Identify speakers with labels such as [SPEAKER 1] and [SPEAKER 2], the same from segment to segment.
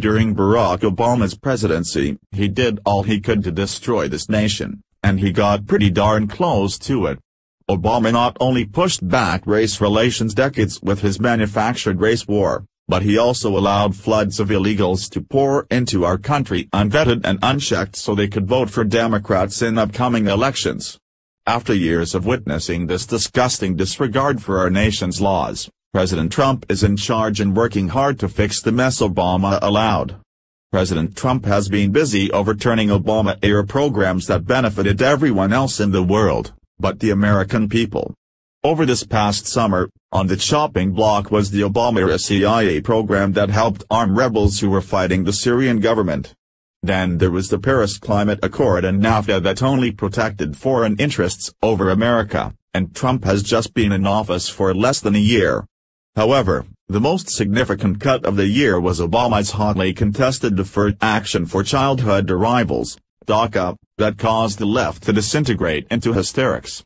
[SPEAKER 1] During Barack Obama's presidency, he did all he could to destroy this nation, and he got pretty darn close to it. Obama not only pushed back race relations decades with his manufactured race war, but he also allowed floods of illegals to pour into our country unvetted and unchecked so they could vote for Democrats in upcoming elections. After years of witnessing this disgusting disregard for our nation's laws, President Trump is in charge and working hard to fix the mess Obama allowed. President Trump has been busy overturning Obama-era programs that benefited everyone else in the world, but the American people. Over this past summer, on the chopping block was the Obama-era CIA program that helped arm rebels who were fighting the Syrian government. Then there was the Paris Climate Accord and NAFTA that only protected foreign interests over America, and Trump has just been in office for less than a year. However, the most significant cut of the year was Obama's hotly contested Deferred Action for Childhood Arrivals, DACA, that caused the left to disintegrate into hysterics.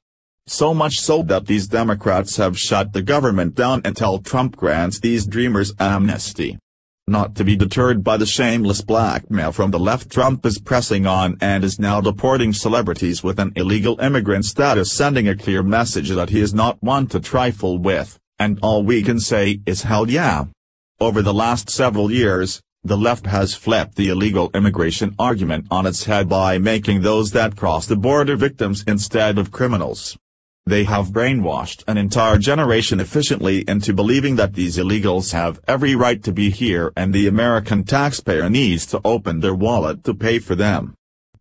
[SPEAKER 1] So much so that these Democrats have shut the government down until Trump grants these dreamers amnesty. Not to be deterred by the shameless blackmail from the left Trump is pressing on and is now deporting celebrities with an illegal immigrant status sending a clear message that he is not one to trifle with, and all we can say is hell yeah. Over the last several years, the left has flipped the illegal immigration argument on its head by making those that cross the border victims instead of criminals. They have brainwashed an entire generation efficiently into believing that these illegals have every right to be here and the American taxpayer needs to open their wallet to pay for them.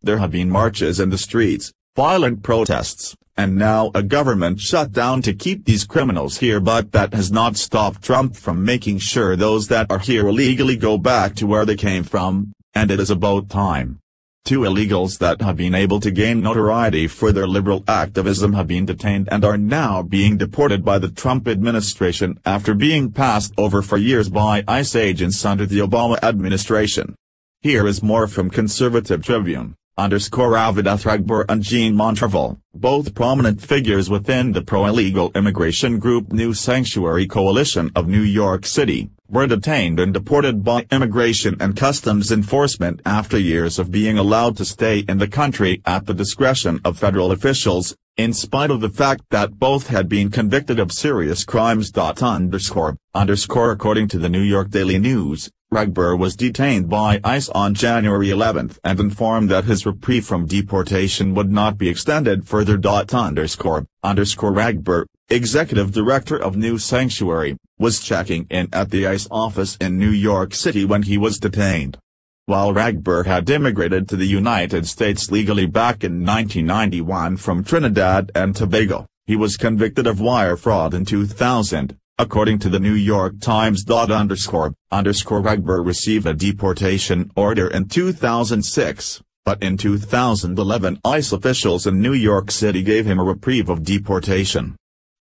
[SPEAKER 1] There have been marches in the streets, violent protests, and now a government shutdown to keep these criminals here but that has not stopped Trump from making sure those that are here illegally go back to where they came from, and it is about time. Two illegals that have been able to gain notoriety for their liberal activism have been detained and are now being deported by the Trump administration after being passed over for years by ICE agents under the Obama administration. Here is more from Conservative Tribune, underscore Avinath Ragbir and Jean Montalvo, both prominent figures within the pro-illegal immigration group New Sanctuary Coalition of New York City were detained and deported by Immigration and Customs Enforcement after years of being allowed to stay in the country at the discretion of federal officials, in spite of the fact that both had been convicted of serious crimes. Underscore, underscore according to the New York Daily News, Ragbir was detained by ICE on January 11 and informed that his reprieve from deportation would not be extended further. Underscore, underscore Ragbir, executive director of New Sanctuary, was checking in at the ICE office in New York City when he was detained. While Ragbir had immigrated to the United States legally back in 1991 from Trinidad and Tobago, he was convicted of wire fraud in 2000, according to the New York Times. Underscore, underscore Ragbir received a deportation order in 2006, but in 2011 ICE officials in New York City gave him a reprieve of deportation.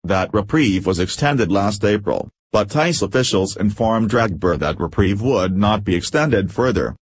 [SPEAKER 1] That reprieve was extended last April, but ICE officials informed Ragbir that reprieve would not be extended further.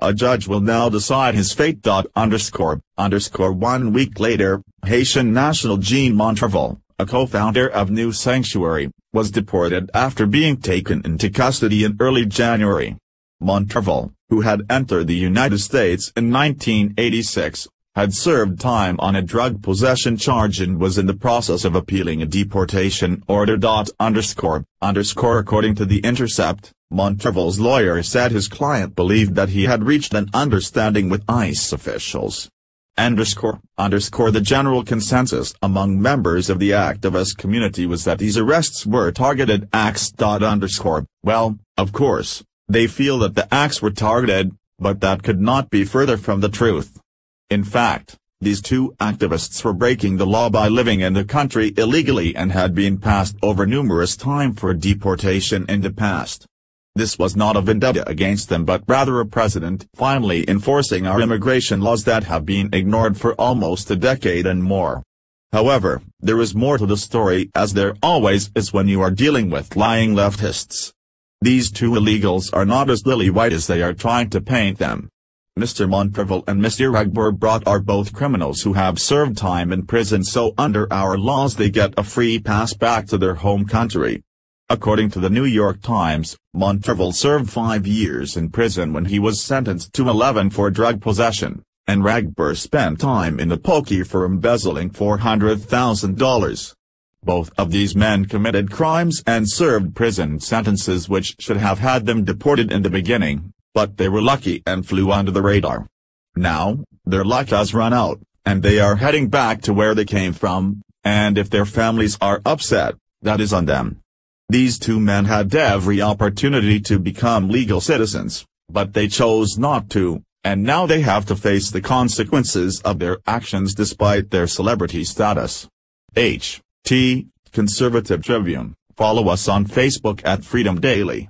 [SPEAKER 1] A judge will now decide his fate. Underscore, underscore one week later, Haitian national Jean Montalvo, a co-founder of New Sanctuary, was deported after being taken into custody in early January. Montalvo, who had entered the United States in 1986, had served time on a drug possession charge and was in the process of appealing a deportation order. Underscore, underscore according to The Intercept, Montalvo's lawyer said his client believed that he had reached an understanding with ICE officials. Underscore, underscore the general consensus among members of the activist community was that these arrests were targeted acts. Underscore, well, of course, they feel that the acts were targeted, but that could not be further from the truth. In fact, these two activists were breaking the law by living in the country illegally and had been passed over numerous times for deportation in the past. This was not a vendetta against them but rather a president finally enforcing our immigration laws that have been ignored for almost a decade and more. However, there is more to the story as there always is when you are dealing with lying leftists. These two illegals are not as lily white as they are trying to paint them. Mr. Montrevil and Mr. Ragbir brought are both criminals who have served time in prison so under our laws they get a free pass back to their home country. According to the New York Times, Montrevil served five years in prison when he was sentenced to 11 for drug possession, and Ragbir spent time in the pokey for embezzling $400,000. Both of these men committed crimes and served prison sentences which should have had them deported in the beginning, but they were lucky and flew under the radar. Now, their luck has run out, and they are heading back to where they came from, and if their families are upset, that is on them. These two men had every opportunity to become legal citizens, but they chose not to, and now they have to face the consequences of their actions despite their celebrity status. H. T. Conservative Tribune, follow us on Facebook at Freedom Daily.